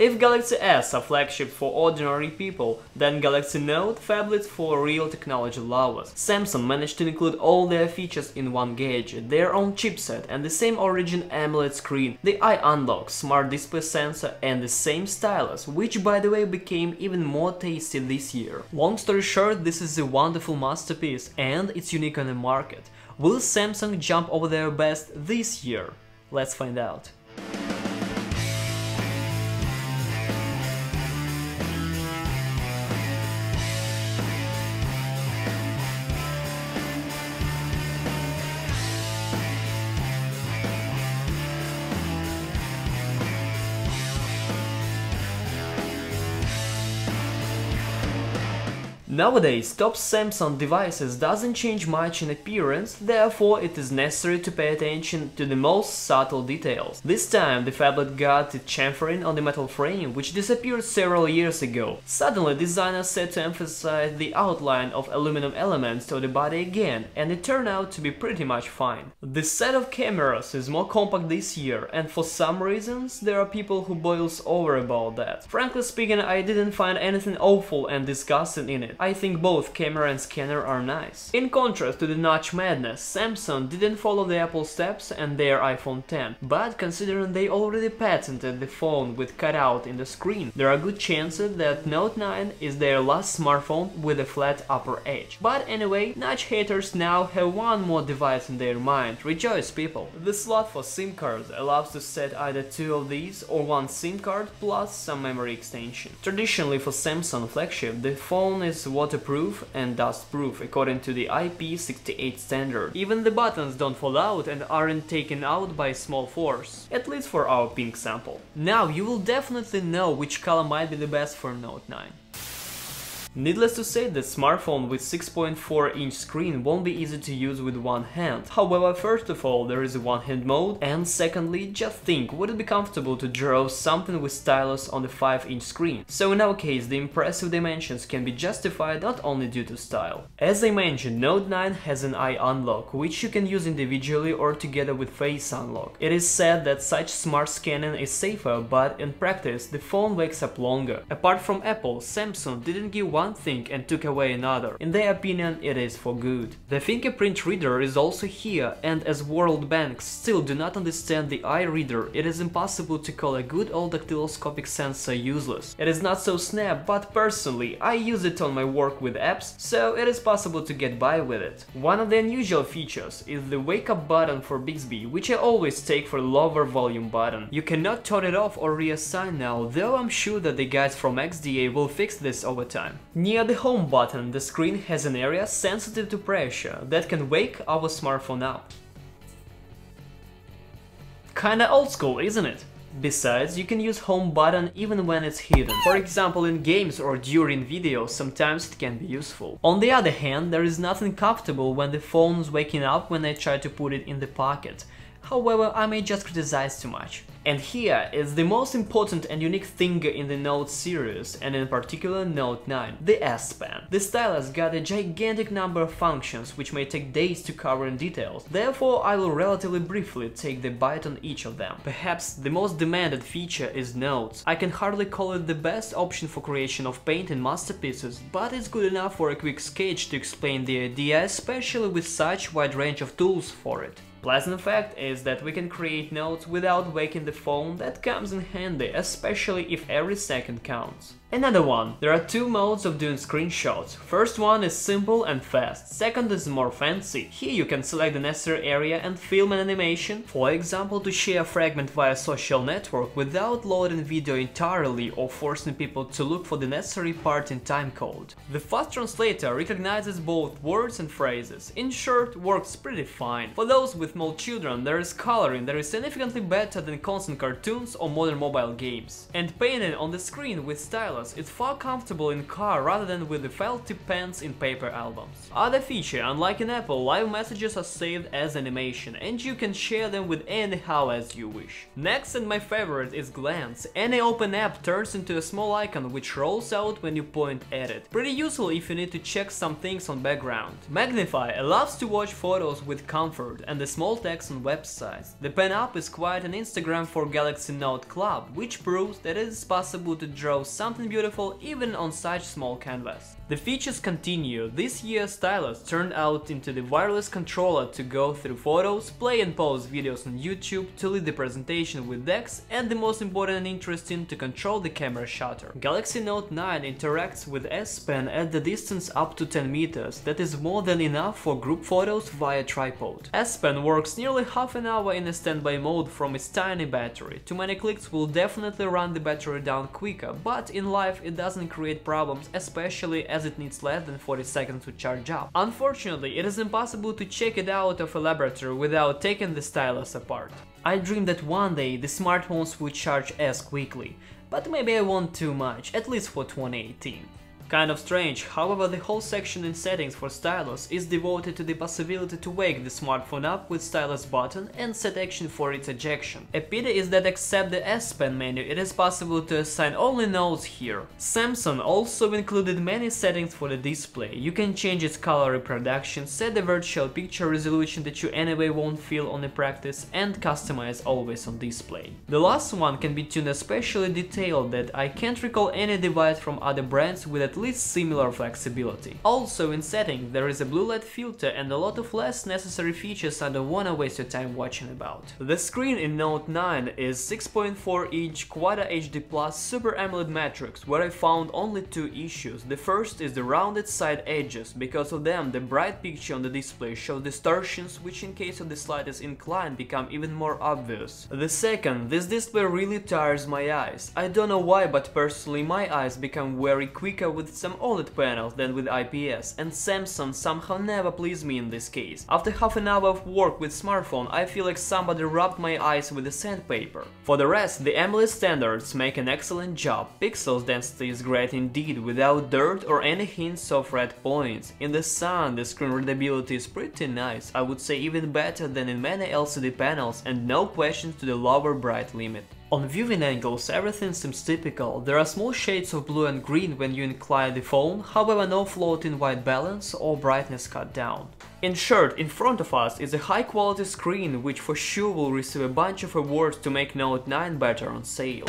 If Galaxy S a flagship for ordinary people, then Galaxy Note phablets for real technology lovers. Samsung managed to include all their features in one gadget, their own chipset and the same origin AMOLED screen, the eye unlock, smart display sensor and the same stylus, which by the way became even more tasty this year. Long story short, this is a wonderful masterpiece and it's unique on the market. Will Samsung jump over their best this year? Let's find out. Nowadays, top Samsung devices doesn't change much in appearance, therefore it is necessary to pay attention to the most subtle details. This time the phablet got its chamfering on the metal frame, which disappeared several years ago. Suddenly designers set to emphasize the outline of aluminum elements to the body again, and it turned out to be pretty much fine. The set of cameras is more compact this year, and for some reasons there are people who boils over about that. Frankly speaking, I didn't find anything awful and disgusting in it. I think both camera and scanner are nice. In contrast to the notch madness, Samsung didn't follow the Apple steps and their iPhone 10, but considering they already patented the phone with cutout in the screen, there are good chances that Note 9 is their last smartphone with a flat upper edge. But anyway, notch haters now have one more device in their mind, rejoice people! The slot for SIM cards allows to set either two of these or one SIM card plus some memory extension. Traditionally for Samsung flagship, the phone is waterproof and dustproof according to the IP68 standard. Even the buttons don't fall out and aren't taken out by small force, at least for our pink sample. Now you will definitely know which color might be the best for Note 9. Needless to say, the smartphone with 6.4 inch screen won't be easy to use with one hand. However, first of all, there is a one hand mode, and secondly, just think, would it be comfortable to draw something with stylus on the 5 inch screen? So in our case, the impressive dimensions can be justified not only due to style. As I mentioned, Note 9 has an eye unlock, which you can use individually or together with face unlock. It is said that such smart scanning is safer, but in practice, the phone wakes up longer. Apart from Apple, Samsung didn't give one thing and took away another. In their opinion, it is for good. The fingerprint reader is also here, and as World Bank still do not understand the eye reader, it is impossible to call a good old dactyloscopic sensor useless. It is not so snap, but personally, I use it on my work with apps, so it is possible to get by with it. One of the unusual features is the wake up button for Bixby, which I always take for lower volume button. You cannot turn it off or reassign now, though I'm sure that the guys from XDA will fix this over time. Near the home button, the screen has an area sensitive to pressure that can wake our smartphone up. Kinda old school, isn't it? Besides, you can use home button even when it's hidden. For example, in games or during videos, sometimes it can be useful. On the other hand, there is nothing comfortable when the phone is waking up when I try to put it in the pocket. However, I may just criticize too much. And here is the most important and unique thing in the Note series, and in particular Note 9, the S Pen. The stylus got a gigantic number of functions which may take days to cover in details, therefore I will relatively briefly take the bite on each of them. Perhaps the most demanded feature is Notes. I can hardly call it the best option for creation of painting masterpieces, but it's good enough for a quick sketch to explain the idea, especially with such wide range of tools for it. Pleasant fact is that we can create notes without waking the phone, that comes in handy, especially if every second counts. Another one. There are two modes of doing screenshots. First one is simple and fast, second is more fancy. Here you can select the necessary area and film an animation, for example to share a fragment via social network without loading video entirely or forcing people to look for the necessary part in timecode. The fast translator recognizes both words and phrases. In short, works pretty fine. For those with small children, there is coloring that is significantly better than constant cartoons or modern mobile games. And painting on the screen with stylus stylus is far comfortable in car rather than with the felt pens in paper albums. Other feature, unlike in Apple, live messages are saved as animation and you can share them with anyhow as you wish. Next and my favorite is Glance. Any open app turns into a small icon which rolls out when you point at it. Pretty useful if you need to check some things on background. Magnify allows to watch photos with comfort and the small text on websites. The pen app is quite an Instagram for Galaxy Note Club, which proves that it is possible to draw something beautiful even on such small canvas. The features continue. This year's stylus turned out into the wireless controller to go through photos, play and pause videos on YouTube, to lead the presentation with DeX, and the most important and interesting, to control the camera shutter. Galaxy Note 9 interacts with S Pen at the distance up to 10 meters, that is more than enough for group photos via tripod. S Pen works nearly half an hour in a standby mode from its tiny battery. Too many clicks will definitely run the battery down quicker, but in life it doesn't create problems, especially as as it needs less than 40 seconds to charge up. Unfortunately, it is impossible to check it out of a laboratory without taking the stylus apart. I dream that one day the smartphones would charge as quickly, but maybe I want too much, at least for 2018. Kind of strange, however the whole section in settings for stylus is devoted to the possibility to wake the smartphone up with stylus button and set action for its ejection. A pity is that except the S Pen menu it is possible to assign only notes here. Samsung also included many settings for the display. You can change its color reproduction, set the virtual picture resolution that you anyway won't feel on the practice and customize always on display. The last one can be tuned especially detailed that I can't recall any device from other brands with at least similar flexibility. Also in setting there is a blue light filter and a lot of less necessary features I don't wanna waste your time watching about. The screen in Note 9 is 6.4 inch Quad HD Plus Super AMOLED Matrix where I found only two issues. The first is the rounded side edges, because of them the bright picture on the display shows distortions which in case of the slightest incline become even more obvious. The second, this display really tires my eyes. I don't know why but personally my eyes become very quicker with some OLED panels than with IPS, and Samsung somehow never pleased me in this case. After half an hour of work with smartphone, I feel like somebody rubbed my eyes with a sandpaper. For the rest, the AMOLED standards make an excellent job. Pixels density is great indeed, without dirt or any hints of red points. In the sun, the screen readability is pretty nice, I would say even better than in many LCD panels and no questions to the lower bright limit. On viewing angles everything seems typical, there are small shades of blue and green when you incline the phone, however no floating white balance or brightness cut down. In short, in front of us is a high quality screen which for sure will receive a bunch of awards to make Note 9 better on sale.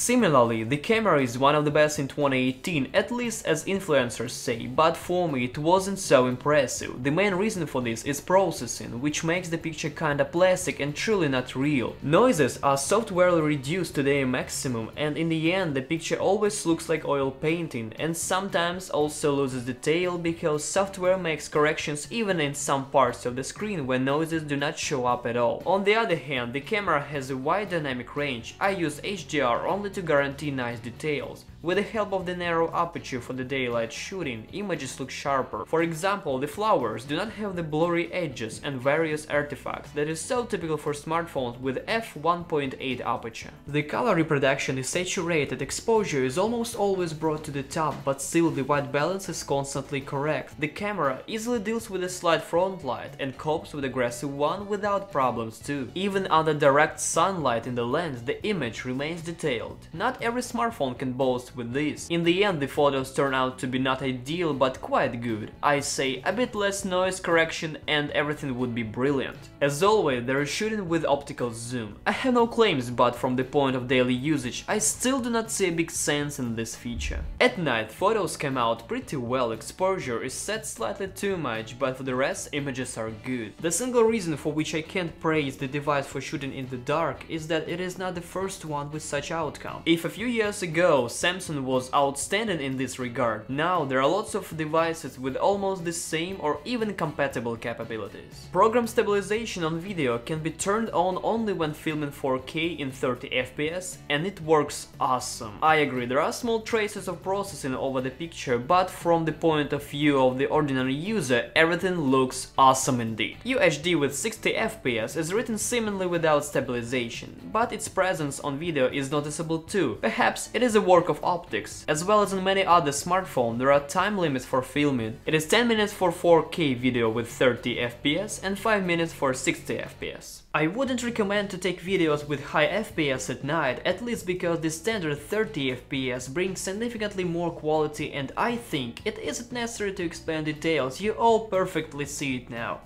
Similarly, the camera is one of the best in 2018, at least as influencers say, but for me it wasn't so impressive. The main reason for this is processing, which makes the picture kinda plastic and truly not real. Noises are softwarely reduced to their maximum, and in the end the picture always looks like oil painting, and sometimes also loses detail because software makes corrections even in some parts of the screen where noises do not show up at all. On the other hand, the camera has a wide dynamic range, I use HDR only to guarantee nice details. With the help of the narrow aperture for the daylight shooting, images look sharper. For example, the flowers do not have the blurry edges and various artifacts that is so typical for smartphones with f1.8 aperture. The color reproduction is saturated, exposure is almost always brought to the top, but still the white balance is constantly correct. The camera easily deals with a slight front light and copes with aggressive one without problems too. Even under direct sunlight in the lens, the image remains detailed. Not every smartphone can boast with this. In the end the photos turn out to be not ideal but quite good. I say a bit less noise correction and everything would be brilliant. As always there is shooting with optical zoom. I have no claims but from the point of daily usage I still do not see a big sense in this feature. At night photos come out pretty well, exposure is set slightly too much but for the rest images are good. The single reason for which I can't praise the device for shooting in the dark is that it is not the first one with such outcome. If a few years ago Samsung Samsung was outstanding in this regard. Now there are lots of devices with almost the same or even compatible capabilities. Program stabilization on video can be turned on only when filming 4K in 30 FPS and it works awesome. I agree, there are small traces of processing over the picture, but from the point of view of the ordinary user, everything looks awesome indeed. UHD with 60 FPS is written seemingly without stabilization, but its presence on video is noticeable too. Perhaps it is a work of optics. As well as on many other smartphones, there are time limits for filming. It is 10 minutes for 4K video with 30 FPS and 5 minutes for 60 FPS. I wouldn't recommend to take videos with high FPS at night, at least because the standard 30 FPS brings significantly more quality and I think it isn't necessary to explain details, you all perfectly see it now.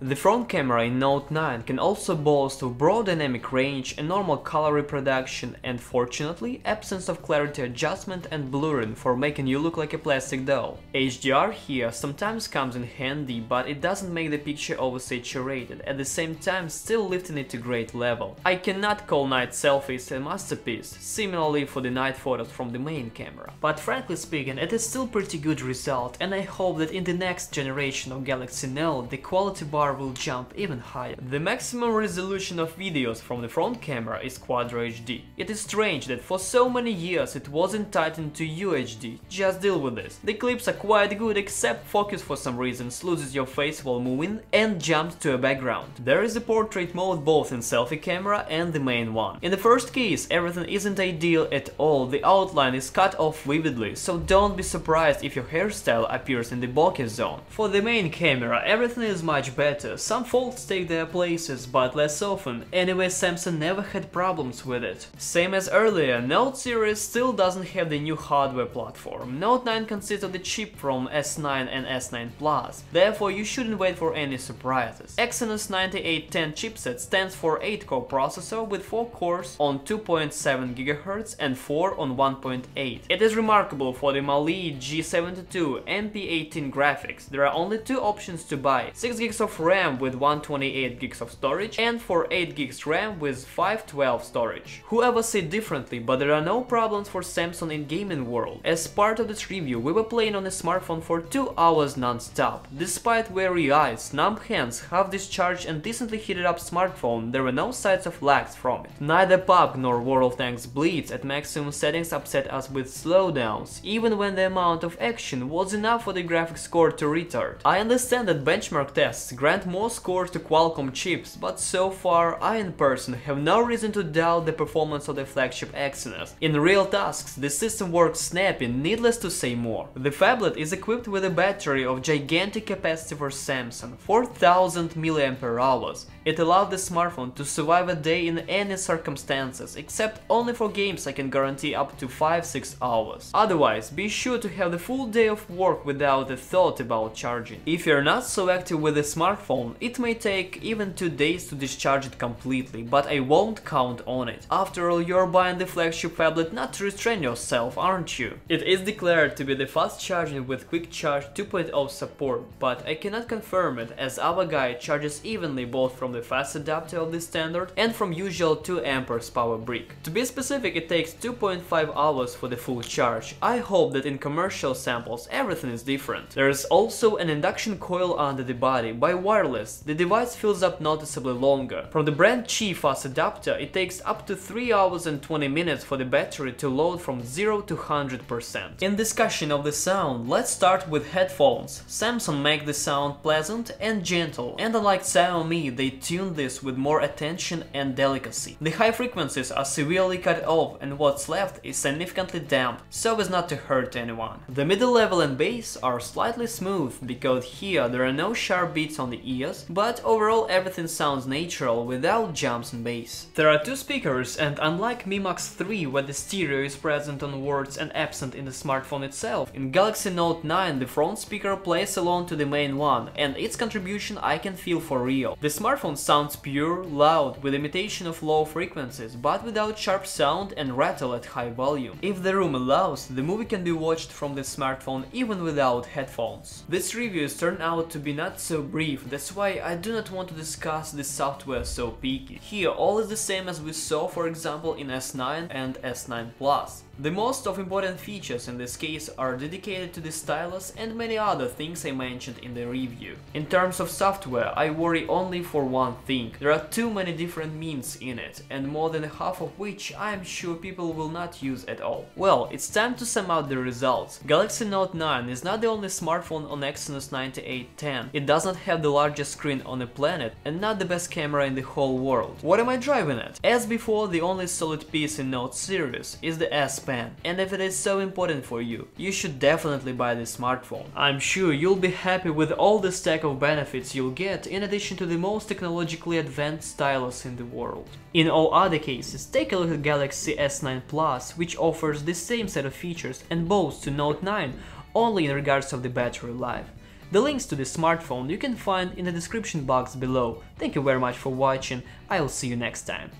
The front camera in Note 9 can also boast of broad dynamic range and normal color reproduction and fortunately absence of clarity adjustment and blurring for making you look like a plastic doll. HDR here sometimes comes in handy but it doesn't make the picture oversaturated, at the same time still lifting it to great level. I cannot call night selfies a masterpiece, similarly for the night photos from the main camera. But frankly speaking it is still pretty good result and I hope that in the next generation of Galaxy Note the quality bar bar will jump even higher. The maximum resolution of videos from the front camera is Quadro HD. It is strange that for so many years it wasn't tightened to UHD, just deal with this. The clips are quite good except focus for some reasons loses your face while moving and jumps to a background. There is a portrait mode both in selfie camera and the main one. In the first case everything isn't ideal at all, the outline is cut off vividly, so don't be surprised if your hairstyle appears in the bokeh zone. For the main camera everything is much better Some faults take their places, but less often. Anyway, Samsung never had problems with it. Same as earlier, Note series still doesn't have the new hardware platform. Note 9 consists of the chip from S9 and S9 Plus, therefore you shouldn't wait for any surprises. Exynos 9810 chipset stands for 8-core processor with 4 cores on 2.7 GHz and 4 on 1.8. It is remarkable for the Mali G72 MP18 graphics. There are only two options to buy, 6 gigs of RAM with 128 gigs of storage and for 8 gigs RAM with 512 storage. Whoever said differently, but there are no problems for Samsung in gaming world. As part of this review, we were playing on a smartphone for 2 hours non-stop. Despite weary eyes, numb hands, half discharged and decently heated up smartphone, there were no signs of lags from it. Neither PUBG nor World of Tanks Blitz at maximum settings upset us with slowdowns, even when the amount of action was enough for the graphics score to retard. I understand that benchmark tests grant more scores to Qualcomm chips, but so far I in person have no reason to doubt the performance of the flagship Exynos. In real tasks, the system works snappy, needless to say more. The phablet is equipped with a battery of gigantic capacity for Samsung, 4000 mAh. It allowed the smartphone to survive a day in any circumstances, except only for games I can guarantee up to 5-6 hours. Otherwise, be sure to have the full day of work without a thought about charging. If you're not so active with the smartphone, smartphone, it may take even two days to discharge it completely, but I won't count on it. After all, you're buying the flagship phablet not to restrain yourself, aren't you? It is declared to be the fast charging with Quick Charge 2.0 support, but I cannot confirm it as our guide charges evenly both from the fast adapter of the standard and from usual 2 amperes power brick. To be specific, it takes 2.5 hours for the full charge. I hope that in commercial samples everything is different. There is also an induction coil under the body, by wireless, the device fills up noticeably longer. From the brand Qi fast adapter, it takes up to 3 hours and 20 minutes for the battery to load from 0 to 100%. In discussion of the sound, let's start with headphones. Samsung make the sound pleasant and gentle, and unlike Xiaomi, they tune this with more attention and delicacy. The high frequencies are severely cut off and what's left is significantly damp, so as not to hurt anyone. The middle level and bass are slightly smooth, because here there are no sharp beats on the ears, but overall everything sounds natural without jumps and bass. There are two speakers and unlike Mi Max 3 where the stereo is present on words and absent in the smartphone itself, in Galaxy Note 9 the front speaker plays along to the main one and its contribution I can feel for real. The smartphone sounds pure, loud, with imitation of low frequencies, but without sharp sound and rattle at high volume. If the room allows, the movie can be watched from the smartphone even without headphones. This review turned out to be not so brief, that's why I do not want to discuss this software so peaky. Here all is the same as we saw for example in S9 and S9 Plus. The most of important features in this case are dedicated to the stylus and many other things I mentioned in the review. In terms of software, I worry only for one thing. There are too many different means in it, and more than half of which I am sure people will not use at all. Well, it's time to sum up the results. Galaxy Note 9 is not the only smartphone on Exynos 9810. It does not have the largest screen on the planet and not the best camera in the whole world. What am I driving at? As before, the only solid piece in Note series is the S And if it is so important for you, you should definitely buy this smartphone. I'm sure you'll be happy with all the stack of benefits you'll get in addition to the most technologically advanced stylus in the world. In all other cases, take a look at Galaxy S9 Plus, which offers the same set of features and boasts to Note 9 only in regards of the battery life. The links to the smartphone you can find in the description box below. Thank you very much for watching, I'll see you next time.